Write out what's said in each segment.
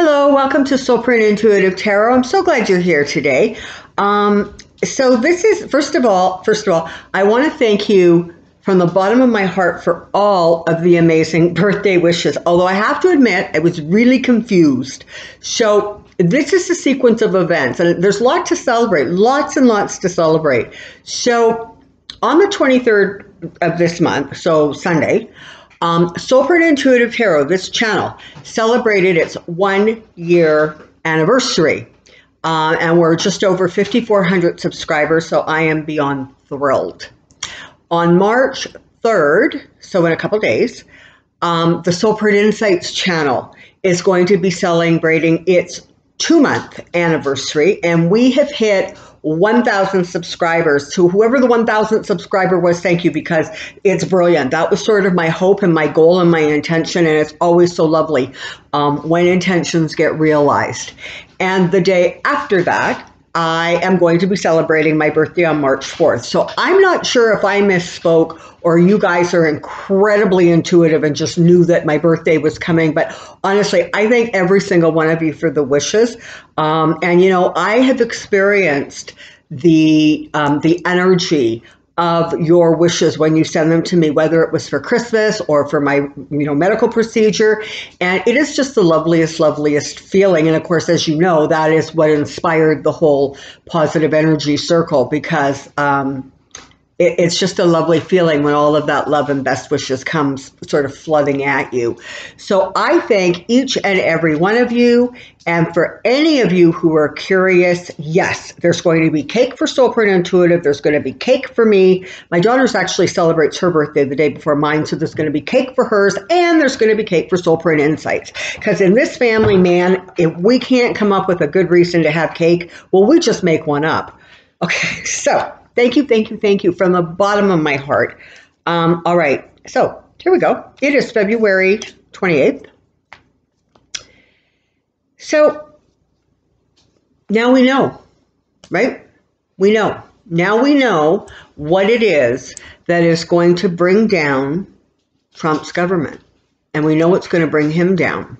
Hello, welcome to Soulprint Intuitive Tarot. I'm so glad you're here today. Um, so this is first of all, first of all, I want to thank you from the bottom of my heart for all of the amazing birthday wishes. Although I have to admit, I was really confused. So this is the sequence of events, and there's a lot to celebrate, lots and lots to celebrate. So on the 23rd of this month, so Sunday, um, Soulprint Intuitive Tarot, this channel, celebrated its one year anniversary. Uh, and we're just over 5,400 subscribers, so I am beyond thrilled. On March 3rd, so in a couple days, um, the Soulprint Insights channel is going to be celebrating its two month anniversary, and we have hit 1,000 subscribers. To whoever the 1,000 subscriber was, thank you because it's brilliant. That was sort of my hope and my goal and my intention, and it's always so lovely um, when intentions get realized. And the day after that, I am going to be celebrating my birthday on March 4th. So I'm not sure if I misspoke or you guys are incredibly intuitive and just knew that my birthday was coming. But honestly, I thank every single one of you for the wishes. Um, and, you know, I have experienced the um, the energy of your wishes when you send them to me, whether it was for Christmas or for my, you know, medical procedure. And it is just the loveliest, loveliest feeling. And of course, as you know, that is what inspired the whole positive energy circle because um, it, it's just a lovely feeling when all of that love and best wishes comes sort of flooding at you. So I thank each and every one of you. And for any of you who are curious, yes, there's going to be cake for Soulprint Intuitive. There's going to be cake for me. My daughter's actually celebrates her birthday the day before mine, so there's going to be cake for hers, and there's going to be cake for Soulprint Insights. Because in this family, man, if we can't come up with a good reason to have cake, well, we just make one up. Okay, so Thank you, thank you, thank you from the bottom of my heart. Um, all right, so here we go. It is February 28th. So now we know, right? We know. Now we know what it is that is going to bring down Trump's government. And we know what's going to bring him down.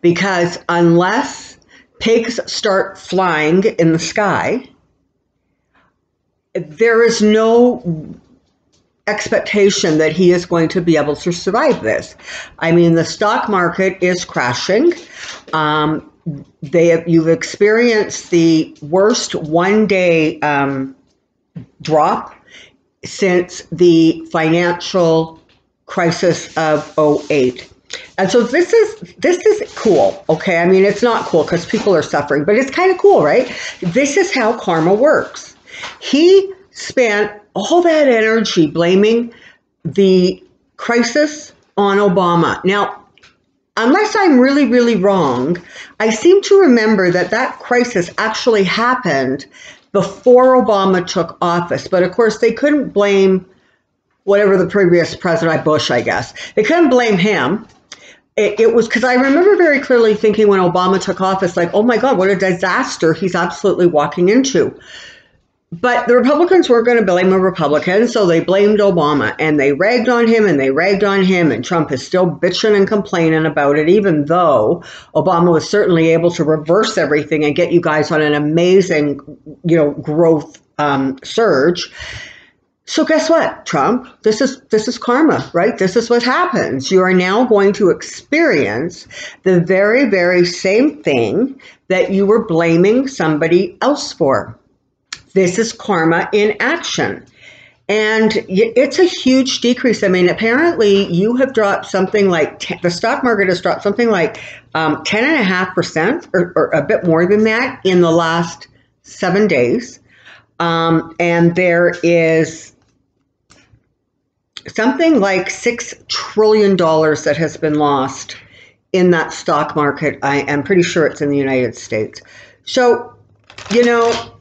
Because unless pigs start flying in the sky, there is no expectation that he is going to be able to survive this. I mean, the stock market is crashing. Um, they have, you've experienced the worst one day um, drop since the financial crisis of 08. And so this is this is cool, okay? I mean, it's not cool because people are suffering, but it's kind of cool, right? This is how karma works he spent all that energy blaming the crisis on Obama. Now, unless I'm really, really wrong, I seem to remember that that crisis actually happened before Obama took office. But of course, they couldn't blame whatever the previous president, Bush, I guess. They couldn't blame him. It, it was because I remember very clearly thinking when Obama took office, like, oh my God, what a disaster he's absolutely walking into. But the Republicans weren't going to blame a Republican, so they blamed Obama and they ragged on him and they ragged on him, and Trump is still bitching and complaining about it, even though Obama was certainly able to reverse everything and get you guys on an amazing, you know, growth um, surge. So guess what, Trump? This is this is karma, right? This is what happens. You are now going to experience the very, very same thing that you were blaming somebody else for. This is karma in action. And it's a huge decrease. I mean, apparently you have dropped something like the stock market has dropped something like um, 10.5% or, or a bit more than that in the last seven days. Um, and there is something like $6 trillion that has been lost in that stock market. I am pretty sure it's in the United States. So, you know,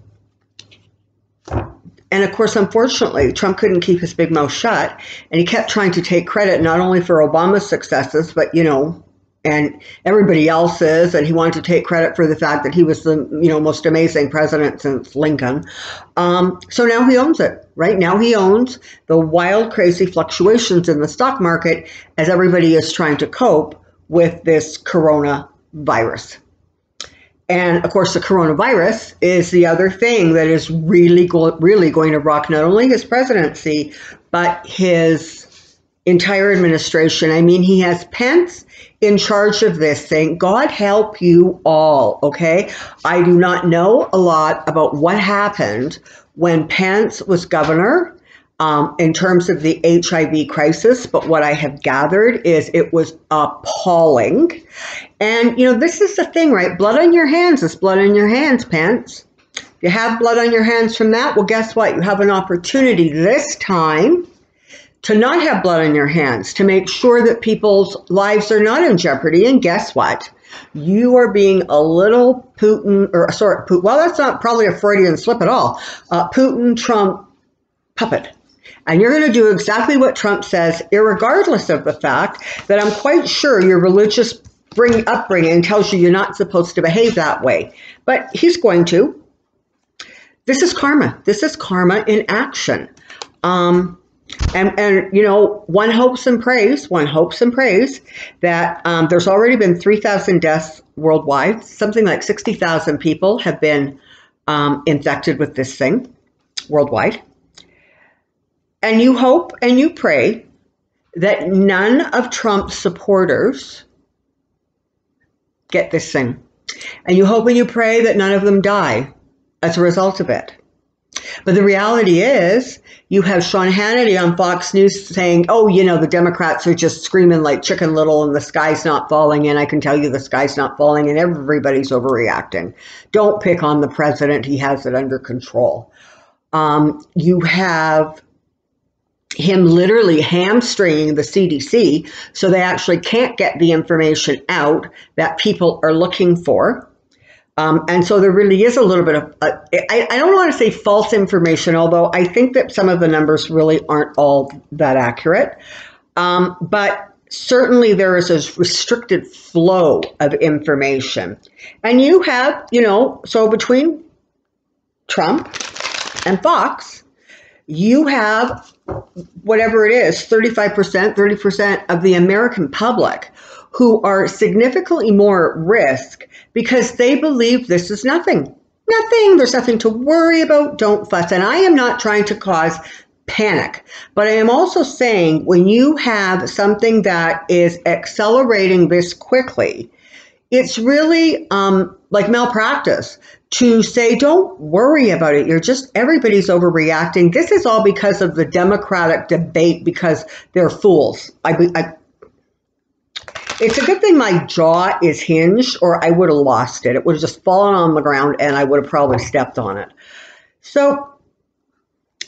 and of course, unfortunately, Trump couldn't keep his big mouth shut, and he kept trying to take credit not only for Obama's successes, but you know, and everybody else's. And he wanted to take credit for the fact that he was the you know most amazing president since Lincoln. Um, so now he owns it. Right now, he owns the wild, crazy fluctuations in the stock market as everybody is trying to cope with this Corona virus. And of course, the coronavirus is the other thing that is really, go- really going to rock not only his presidency, but his entire administration. I mean, he has Pence in charge of this thing. God help you all, okay? I do not know a lot about what happened when Pence was governor um, in terms of the HIV crisis, but what I have gathered is it was appalling. And, you know, this is the thing, right? Blood on your hands is blood on your hands, Pence. You have blood on your hands from that. Well, guess what? You have an opportunity this time to not have blood on your hands, to make sure that people's lives are not in jeopardy. And guess what? You are being a little Putin, or sorry, Putin, well, that's not probably a Freudian slip at all. Uh, Putin Trump puppet. And you're going to do exactly what Trump says, regardless of the fact that I'm quite sure your religious bring, upbringing tells you you're not supposed to behave that way. But he's going to. This is karma. This is karma in action. Um, and, and you know, one hopes and prays, one hopes and prays that um, there's already been 3,000 deaths worldwide. Something like 60,000 people have been um, infected with this thing worldwide. And you hope and you pray that none of Trump's supporters get this thing. And you hope and you pray that none of them die as a result of it. But the reality is, you have Sean Hannity on Fox News saying, oh, you know, the Democrats are just screaming like chicken little and the sky's not falling in. I can tell you the sky's not falling and everybody's overreacting. Don't pick on the president. He has it under control. Um, you have him literally hamstringing the CDC so they actually can't get the information out that people are looking for. Um, and so there really is a little bit of, uh, don't want to say false information, although I think that some of the numbers really aren't all that accurate. Um, but certainly there is a restricted flow of information. And you have, you know, so between Trump and Fox, you have whatever it is 35%, 30% of the American public who are significantly more at risk because they believe this is nothing. Nothing. There's nothing to worry about. Don't fuss. And I am not trying to cause panic. But I am also saying when you have something that is accelerating this quickly, it's really um, like malpractice to say, don't worry about it. You're just, everybody's overreacting. This is all because of the Democratic debate because they're fools. I, I, it's a good thing my jaw is hinged or I would have lost it. It would have just fallen on the ground and I would have probably stepped on it. So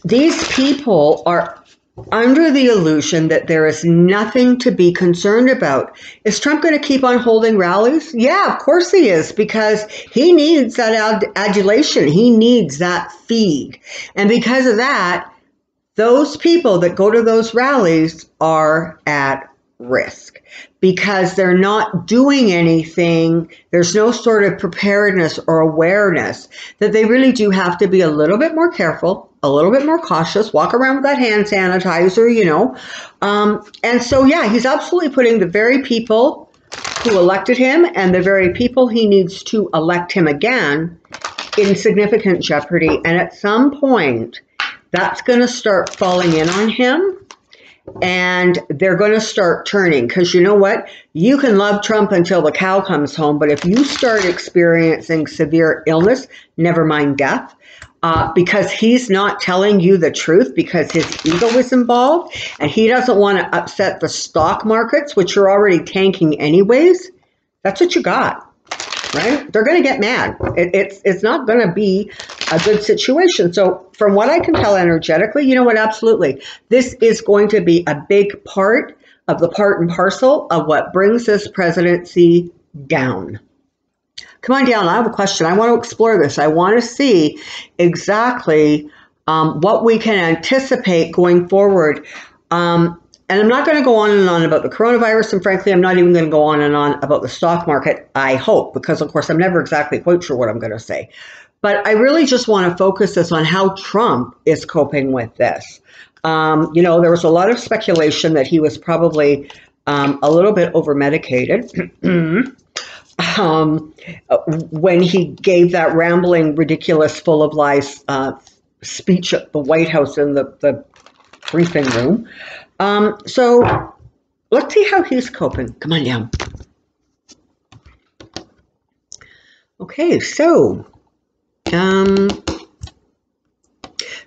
these people are under the illusion that there is nothing to be concerned about. Is Trump going to keep on holding rallies? Yeah, of course he is, because he needs that ad- adulation. He needs that feed. And because of that, those people that go to those rallies are at risk because they're not doing anything. There's no sort of preparedness or awareness that they really do have to be a little bit more careful, a little bit more cautious, walk around with that hand sanitizer, you know. Um, and so, yeah, he's absolutely putting the very people who elected him and the very people he needs to elect him again in significant jeopardy. And at some point, that's going to start falling in on him and they're going to start turning because you know what? You can love Trump until the cow comes home, but if you start experiencing severe illness, never mind death, uh, because he's not telling you the truth because his ego is involved and he doesn't want to upset the stock markets, which are already tanking anyways, that's what you got right? They're going to get mad. It, it's it's not going to be a good situation. So, from what I can tell energetically, you know what? Absolutely, this is going to be a big part of the part and parcel of what brings this presidency down. Come on down. I have a question. I want to explore this. I want to see exactly um, what we can anticipate going forward. Um, and I'm not going to go on and on about the coronavirus. And frankly, I'm not even going to go on and on about the stock market, I hope, because of course, I'm never exactly quite sure what I'm going to say. But I really just want to focus this on how Trump is coping with this. Um, you know, there was a lot of speculation that he was probably um, a little bit over medicated. um, when he gave that rambling, ridiculous, full of lies uh, speech at the White House in the, the briefing room. Um, so let's see how he's coping. Come on down. Okay, so um,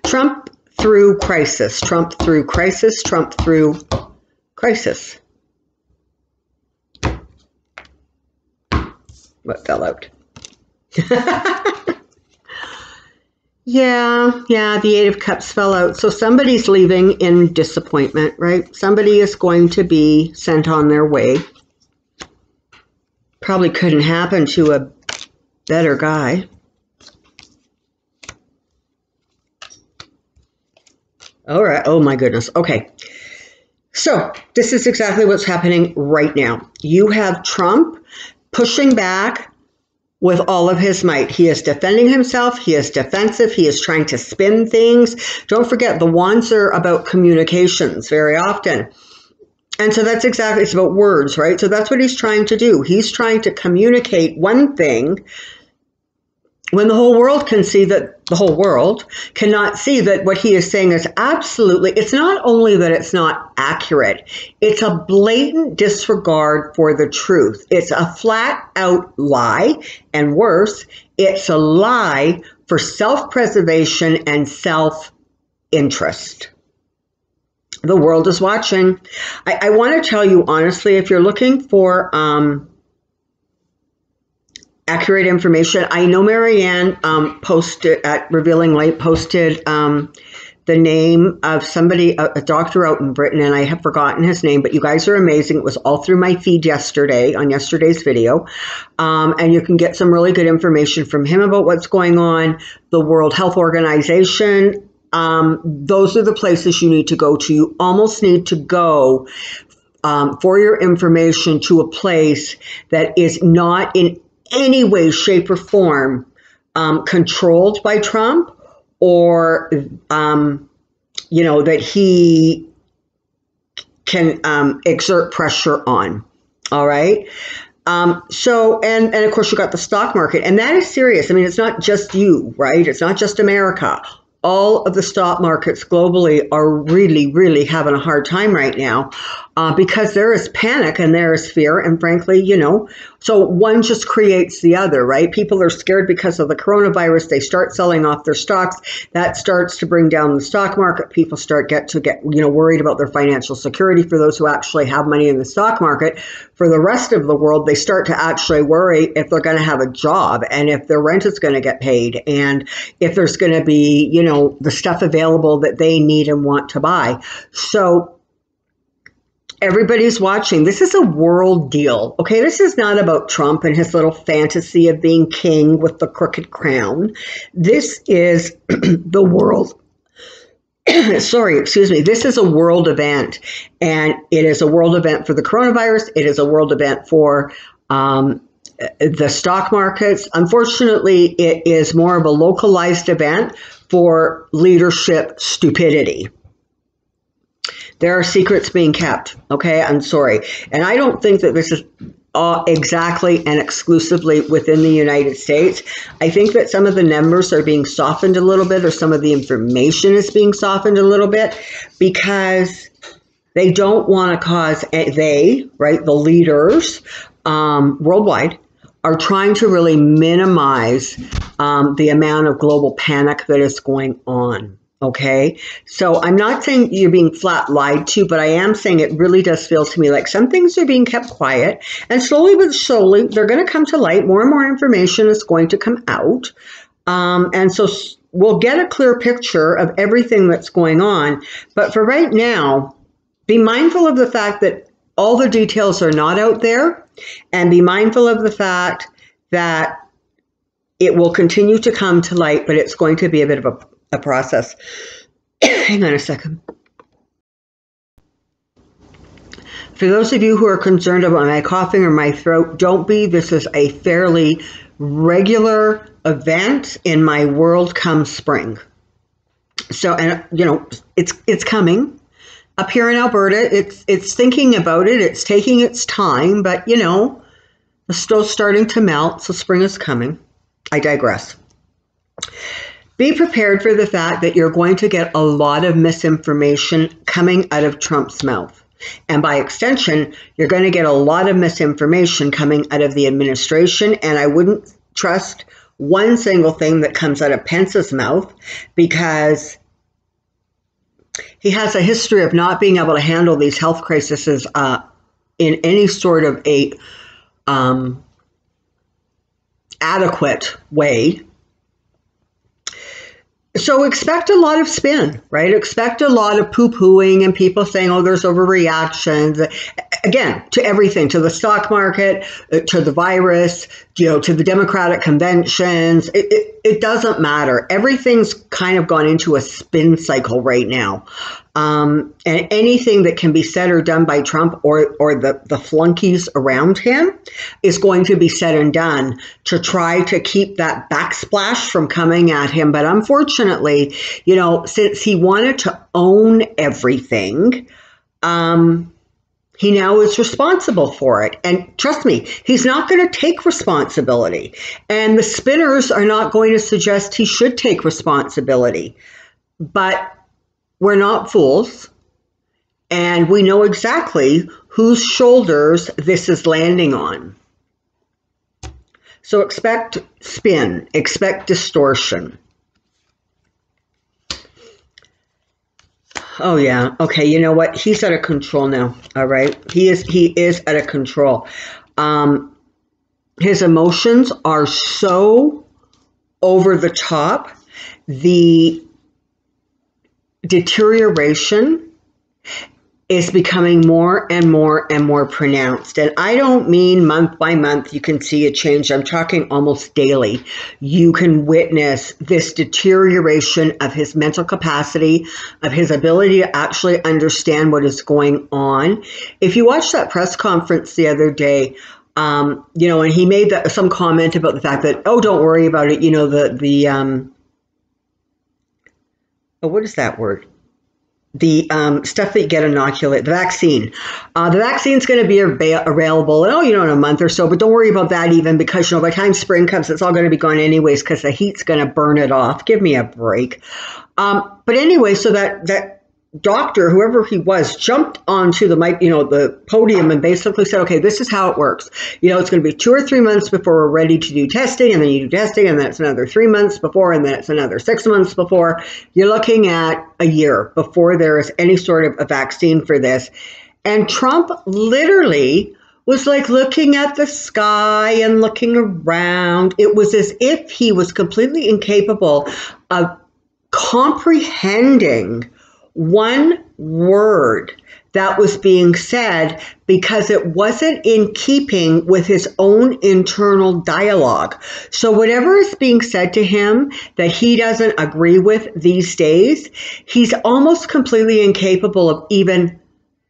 Trump through crisis, Trump through crisis, Trump through crisis. What fell out? yeah, yeah, the Eight of Cups fell out. So somebody's leaving in disappointment, right? Somebody is going to be sent on their way. Probably couldn't happen to a better guy. All right. Oh my goodness. Okay. So this is exactly what's happening right now. You have Trump pushing back with all of his might. He is defending himself. He is defensive. He is trying to spin things. Don't forget, the wands are about communications very often. And so that's exactly, it's about words, right? So that's what he's trying to do. He's trying to communicate one thing when the whole world can see that the whole world cannot see that what he is saying is absolutely it's not only that it's not accurate it's a blatant disregard for the truth. It's a flat out lie and worse it's a lie for self-preservation and self-interest. The world is watching. I, I want to tell you honestly if you're looking for um, accurate information. I know Marianne um, posted at Revealing Light posted um, the name of somebody, a, a, doctor out in Britain, and I have forgotten his name, but you guys are amazing. It was all through my feed yesterday on yesterday's video. Um, and you can get some really good information from him about what's going on. The World Health Organization, um, those are the places you need to go to. You almost need to go um, for your information to a place that is not in any way, shape, or form um, controlled by Trump or, um, you know, that he can um, exert pressure on. All right. Um, so, and, and of course, you got the stock market, and that is serious. I mean, it's not just you, right? It's not just America all of the stock markets globally are really, really having a hard time right now uh, because there is panic and there is fear. And frankly, you know, so one just creates the other, right? People are scared because of the coronavirus. They start selling off their stocks. That starts to bring down the stock market. People start get to get, you know, worried about their financial security for those who actually have money in the stock market. For the rest of the world, they start to actually worry if they're going to have a job and if their rent is going to get paid and if there's going to be, you know, the stuff available that they need and want to buy. So everybody's watching. This is a world deal. Okay, this is not about Trump and his little fantasy of being king with the crooked crown. This is the world. Sorry, excuse me. This is a world event, and it is a world event for the coronavirus. It is a world event for um, the stock markets. Unfortunately, it is more of a localized event for leadership stupidity. There are secrets being kept. Okay, I'm sorry. And I don't think that this is uh, exactly and exclusively within the United States. I think that some of the numbers are being softened a little bit, or some of the information is being softened a little bit because they don't want to cause, they, right, the leaders um, worldwide, are trying to really minimize um, the amount of global panic that is going on. Okay. So I'm not saying you're being flat lied to, but I am saying it really does feel to me like some things are being kept quiet. And slowly but slowly, they're going to come to light. More and more information is going to come out. Um, and so we'll get a clear picture of everything that's going on. But for right now, be mindful of the fact that all the details are not out there and be mindful of the fact that it will continue to come to light, but it's going to be a bit of a, a process. Hang on a second. For those of you who are concerned about my coughing or my throat, don't be. This is a fairly regular event in my world come spring. So, and you know, it's it's coming up here in Alberta. It's it's thinking about it. It's taking its time, but you know, The snow's starting to melt, so spring is coming. I digress. Be prepared for the fact that you're going to get a lot of misinformation coming out of Trump's mouth. And by extension, you're going to get a lot of misinformation coming out of the administration. And I wouldn't trust one single thing that comes out of Pence's mouth because he has a history of not being able to handle these health crises uh, in any sort of a um, adequate way. So expect a lot of spin, right? Expect a lot of poo pooing and people saying, oh, there's overreactions. Again, to everything, to the stock market, uh, to the virus, you know, to the Democratic conventions. It, it, it doesn't matter. Everything's kind of gone into a spin cycle right now. Um, and anything that can be said or done by Trump or, or the, the flunkies around him is going to be said and done to try to keep that backsplash from coming at him. But unfortunately, you know, since he wanted to own everything, um, he now is responsible for it. And trust me, he's not going to take responsibility. And the spinners are not going to suggest he should take responsibility. But we're not fools, and we know exactly whose shoulders this is landing on. So expect spin, expect distortion. Oh yeah. Okay, you know what? He's out of control now. All right. He is he is out of control. Um his emotions are so over the top. The deterioration is becoming more and more and more pronounced. And I don't mean month by month you can see a change. I'm talking almost daily. You can witness this deterioration of his mental capacity, of his ability to actually understand what is going on. If you watch that press conference the other day, um, you know, and he made the, some comment about the fact that, oh, don't worry about it. You know, the, the, um, oh, what is that word? The um, stuff that you get inoculated, the vaccine. Uh, the vaccine's going to be available, oh, you know, in a month or so. But don't worry about that even because you know by the time spring comes, it's all going to be gone anyways because the heat's going to burn it off. Give me a break. Um, but anyway, so that that doctor, whoever he was, jumped onto the mic, you know, the podium and basically said, okay, this is how it works. You know, it's going to be two or three months before we're ready to do testing, and then you do testing, and then it's another three months before, and then it's another six months before. You're looking at a year before there is any sort of a vaccine for this. And Trump literally was like looking at the sky and looking around. It was as if he was completely incapable of comprehending one word that was being said because it wasn't in keeping with his own internal dialogue. So, whatever is being said to him that he doesn't agree with these days, he's almost completely incapable of even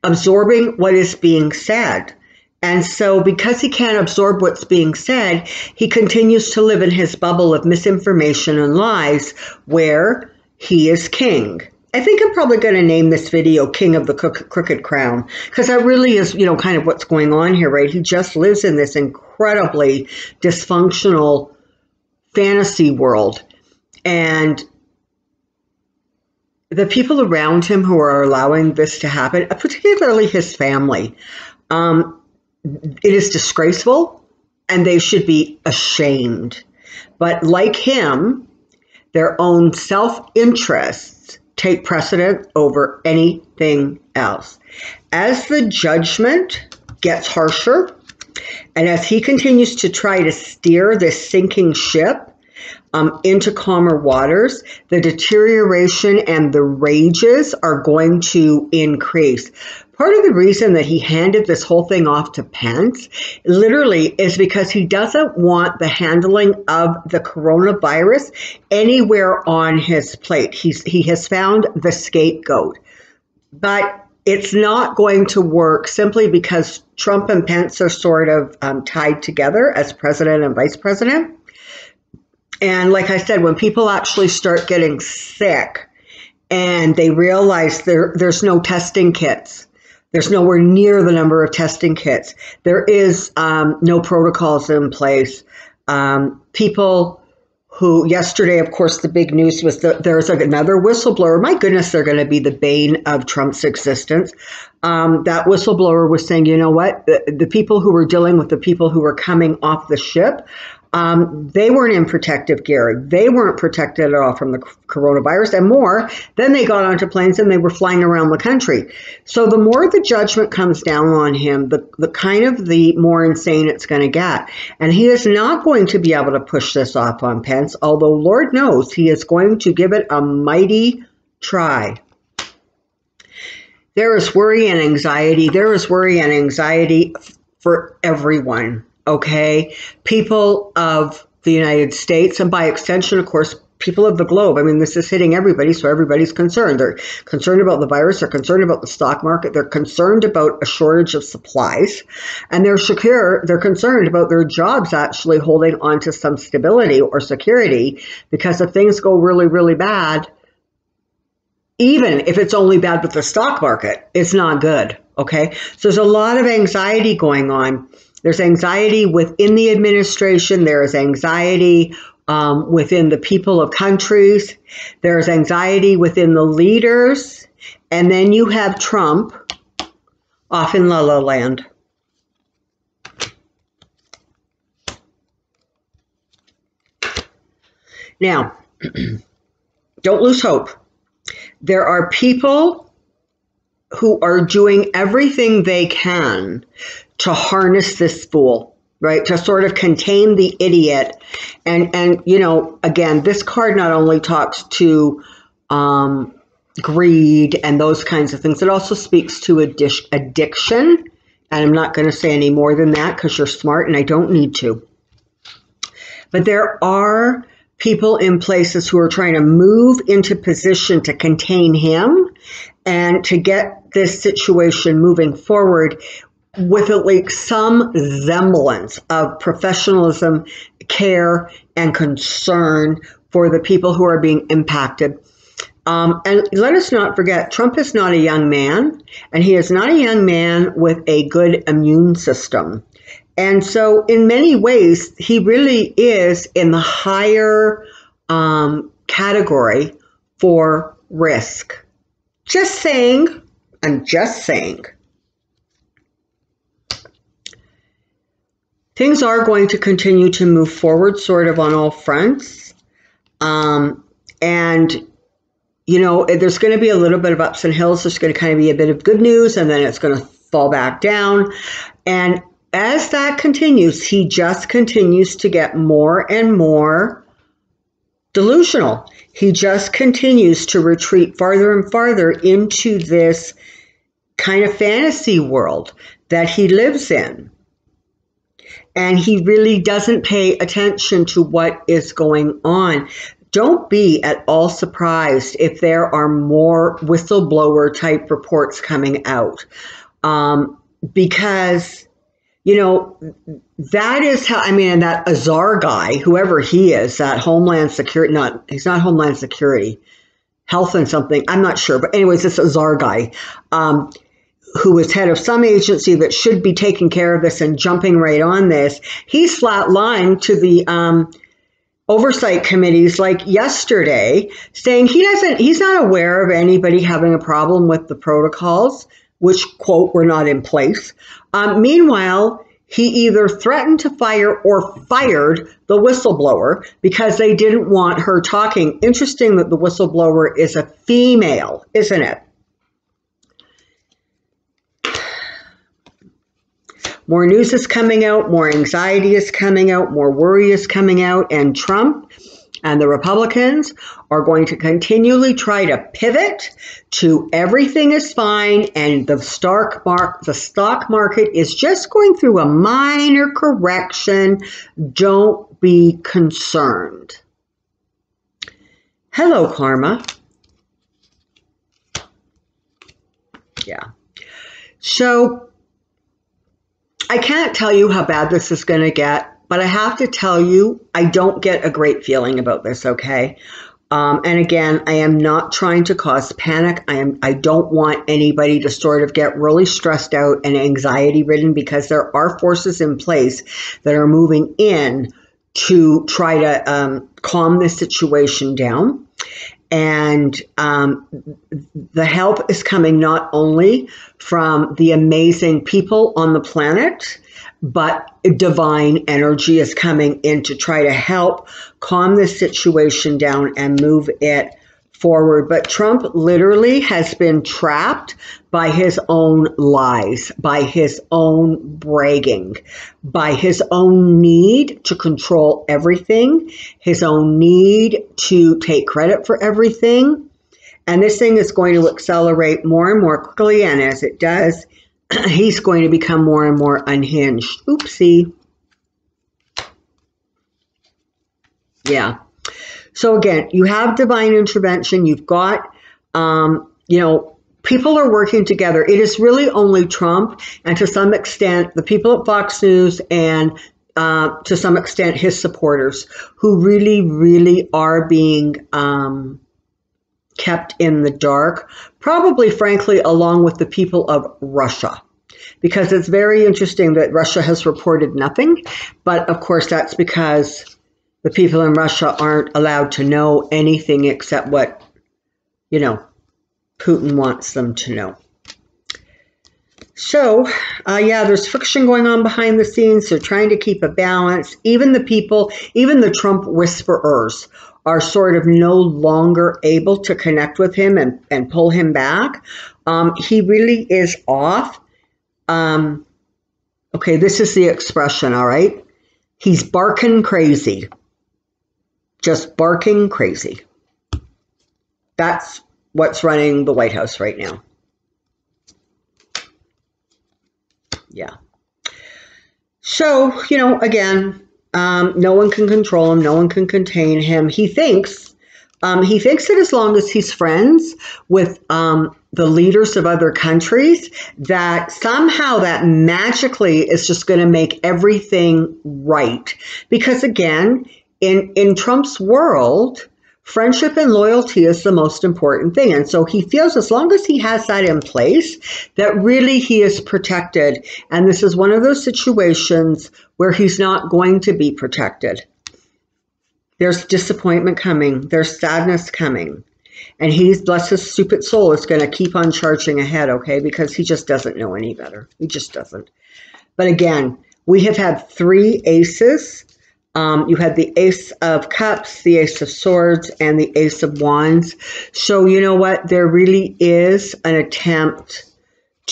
absorbing what is being said. And so, because he can't absorb what's being said, he continues to live in his bubble of misinformation and lies where he is king. I think I'm probably going to name this video King of the Crooked Crown because that really is, you know, kind of what's going on here, right? He just lives in this incredibly dysfunctional fantasy world. And the people around him who are allowing this to happen, particularly his family, um, it is disgraceful and they should be ashamed. But like him, their own self interest take precedent over anything else. As the judgment gets harsher, and as he continues to try to steer this sinking ship um, into calmer waters, the deterioration and the rages are going to increase. Part of the reason that he handed this whole thing off to Pence literally is because he doesn't want the handling of the coronavirus anywhere on his plate. He's, he has found the scapegoat. But it's not going to work simply because Trump and Pence are sort of um, tied together as president and vice president. And like I said, when people actually start getting sick and they realize there, there's no testing kits, There's nowhere near the number of testing kits. There is um, no protocols in place. Um, people who yesterday, of course, the big news was that there's another whistleblower. My goodness, they're going to be the bane of Trump's existence. Um, that whistleblower was saying, you know what, the, the, people who were dealing with the people who were coming off the ship um, they weren't in protective gear. They weren't protected at all from the coronavirus and more. Then they got onto planes and they were flying around the country. So the more the judgment comes down on him, the, the kind of the more insane it's going to get. And he is not going to be able to push this off on Pence, although Lord knows he is going to give it a mighty try. There is worry and anxiety. There is worry and anxiety for everyone okay? People of the United States, and by extension, of course, people of the globe. I mean, this is hitting everybody, so everybody's concerned. They're concerned about the virus, they're concerned about the stock market, they're concerned about a shortage of supplies, and they're secure, they're concerned about their jobs actually holding on to some stability or security because if things go really, really bad, even if it's only bad with the stock market, it's not good. Okay. So there's a lot of anxiety going on. There's anxiety within the administration. There is anxiety um, within the people of countries. There's anxiety within the leaders. And then you have Trump off in La La Land. Now, don't lose hope. There are people who are doing everything they can to harness this fool right? To sort of contain the idiot. And and you know again this card not only talks to um, greed and those kinds of things it also speaks to addi- addiction. And i'm not going to say any more than that because you're smart and i don't need to. But there are people in places who are trying to move into position to contain him and to get this situation moving forward with at least some semblance of professionalism, care, and concern for the people who are being impacted. Um, and let us not forget, Trump is not a young man, and he is not a young man with a good immune system. And so, in many ways, he really is in the higher um, category for risk. Just saying, I'm just saying. things are going to continue to move forward sort of on all fronts. Um, and, you know, there's going to be a little bit of ups and hills. There's going to kind of be a bit of good news, and then it's going to fall back down. And as that continues, he just continues to get more and more delusional. He just continues to retreat farther and farther into this kind of fantasy world that he lives in and he really doesn't pay attention to what is going on. Don't be at all surprised if there are more whistleblower type reports coming out. Um, because, you know, that is how, I mean, that Azar guy, whoever he is, that Homeland Security, not, he's not Homeland Security, Health and something, I'm not sure. But, anyways, this Azar guy. Um, was head of some agency that should be taking care of this and jumping right on this, he flat lying to the um, oversight committees like yesterday, saying he doesn't, he's not aware of anybody having a problem with the protocols, which, quote, were not in place. Um, meanwhile, he either threatened to fire or fired the whistleblower because they didn't want her talking. Interesting that the whistleblower is a female, isn't it? More news is coming out, more anxiety is coming out, more worry is coming out, and Trump and the Republicans are going to continually try to pivot to everything is fine and the stock mark the stock market is just going through a minor correction. Don't be concerned. Hello, Karma. Yeah. So I can't tell you how bad this is going to get, but I have to tell you, I don't get a great feeling about this, okay? Um, and again, I am not trying to cause panic. I am. I don't want anybody to sort of get really stressed out and anxiety ridden because there are forces in place that are moving in to try to um, calm the situation down. And um, the help is coming not only from the amazing people on the planet, but divine energy is coming in to try to help calm this situation down and move it forward. But Trump literally has been trapped by his own lies, by his own bragging, by his own need to control everything, his own need to take credit for everything. And this thing is going to accelerate more and more quickly. And as it does, he's going to become more and more unhinged. Oopsie. Yeah. So again, you have divine intervention. You've got, um, you know, people are working together. It is really only Trump and to some extent the people at Fox News and uh, to some extent his supporters who really, really are being um, kept in the dark, probably, frankly, along with the people of Russia. Because it's very interesting that Russia has reported nothing, but of course, that's because the people in Russia aren't allowed to know anything except what, you know, Putin wants them to know. So, uh, yeah, there's friction going on behind the scenes. They're trying to keep a balance. Even the people, even the Trump whisperers, are sort of no longer able to connect with him and, and pull him back. Um, he really is off. Um, okay, this is the expression, all right? He's barking crazy. Just barking crazy. That's what's running the White House right now. Yeah. So, you know, again, um, no one can control him. No one can contain him. He thinks, um, he thinks that as long as he's friends with um, the leaders of other countries, that somehow that magically is just going to make everything right. Because again, in in Trump's world, friendship and loyalty is the most important thing. And so he feels as long as he has that in place, that really he is protected. And this is one of those situations where he's not going to be protected. There's disappointment coming, there's sadness coming. And he's, bless his stupid soul, is going to keep on charging ahead, okay? Because he just doesn't know any better. He just doesn't. But again, we have had three aces um, you had the Ace of Cups, the Ace of Swords, and the Ace of Wands. So, you know what? There really is an attempt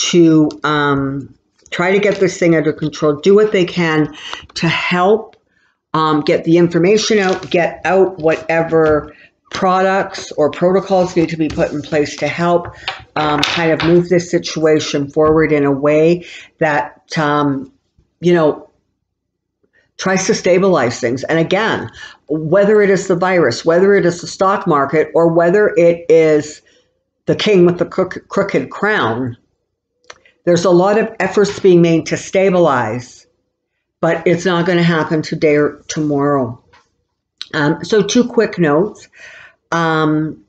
to um, try to get this thing under control, do what they can to help um, get the information out, get out whatever products or protocols need to be put in place to help um, kind of move this situation forward in a way that, um, you know, tries to stabilize things. And again, whether it is the virus, whether it is the stock market, or whether it is the king with the crooked crown, there's a lot of efforts being made to stabilize, but it's not going to happen today or tomorrow. Um, so, two quick notes. Um,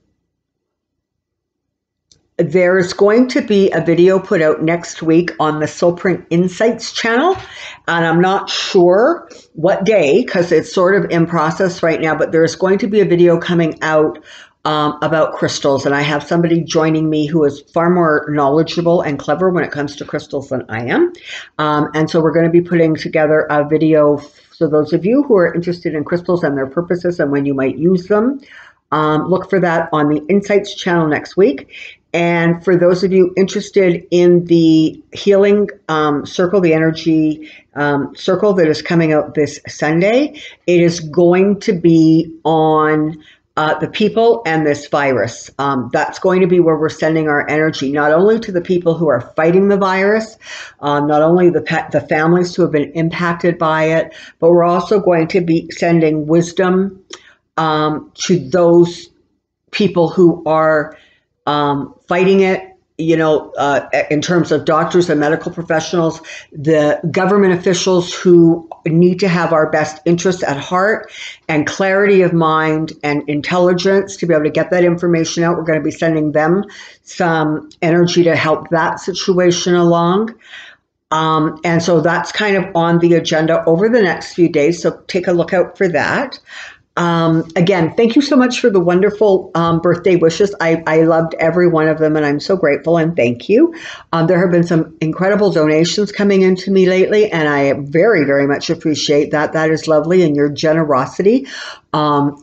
there's going to be a video put out next week on the Soulprint Insights channel. And I'm not sure what day because it's sort of in process right now, but there's going to be a video coming out um, about crystals. And I have somebody joining me who is far more knowledgeable and clever when it comes to crystals than I am. Um, and so we're going to be putting together a video. So those of you who are interested in crystals and their purposes and when you might use them, um, look for that on the Insights channel next week. And for those of you interested in the healing um, circle, the energy um, circle that is coming out this Sunday, it is going to be on uh, the people and this virus. Um, that's going to be where we're sending our energy, not only to the people who are fighting the virus, um, not only the pet, the families who have been impacted by it, but we're also going to be sending wisdom um, to those people who are um, fighting it you know, uh, in terms of doctors and medical professionals, the government officials who need to have our best interests at heart and clarity of mind and intelligence to be able to get that information out. We're going to be sending them some energy to help that situation along. Um, and so that's kind of on the agenda over the next few days. So take a look out for that. Um, again, thank you so much for the wonderful um, birthday wishes. I, I loved every one of them and I'm so grateful and thank you. Um, there have been some incredible donations coming into me lately and I very, very much appreciate that. That is lovely and your generosity. Um,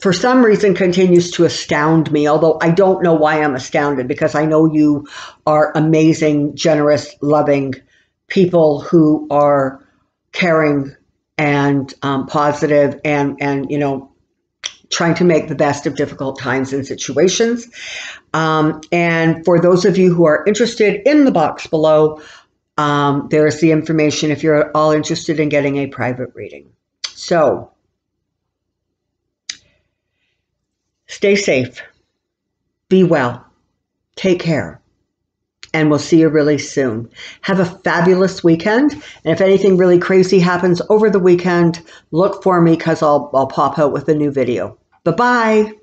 for some reason continues to astound me, although I don't know why I'm astounded because I know you are amazing, generous, loving people who are caring and um, positive and and you know trying to make the best of difficult times and situations. Um, and for those of you who are interested in the box below, um, there's the information if you're all interested in getting a private reading. So stay safe, be well, take care and we'll see you really soon. Have a fabulous weekend. And if anything really crazy happens over the weekend, look for me because I'll, I'll pop out with a new video. Bye bye.